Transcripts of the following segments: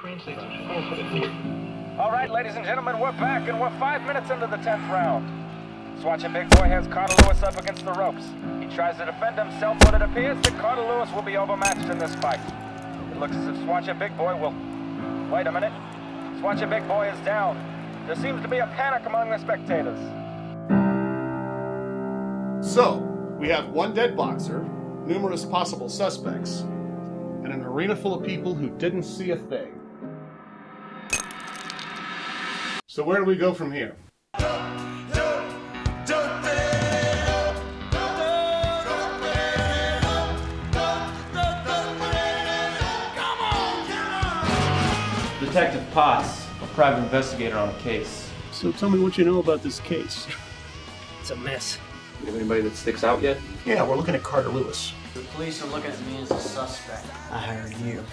translates to four for the theater. All right, ladies and gentlemen, we're back, and we're five minutes into the 10th round. Swatcha Big Boy has Carter Lewis up against the ropes. He tries to defend himself, but it appears that Carter Lewis will be overmatched in this fight. It looks as if Swatcha Big Boy will... Wait a minute. Swatcha Big Boy is down. There seems to be a panic among the spectators. So, we have one dead boxer, numerous possible suspects, and an arena full of people who didn't see a thing. So, where do we go from here? Detective Potts, a private investigator on the case. So tell me what you know about this case. It's a mess. You have anybody that sticks out yet? Yeah, we're looking at Carter Lewis. The police are looking at me as a suspect. I hired you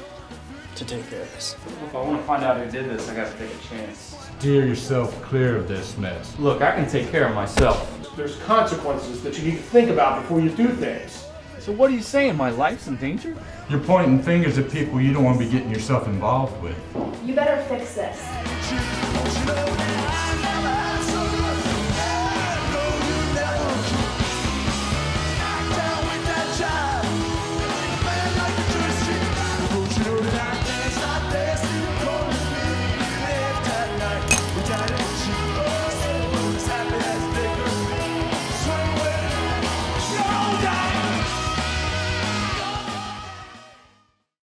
to take care of this. If I want to find out who did this, I gotta take a chance. Steer yourself clear of this mess. Look, I can take care of myself. There's consequences that you need to think about before you do things. So what are you saying? My life's in danger? You're pointing fingers at people you don't want to be getting yourself involved with. You better fix this.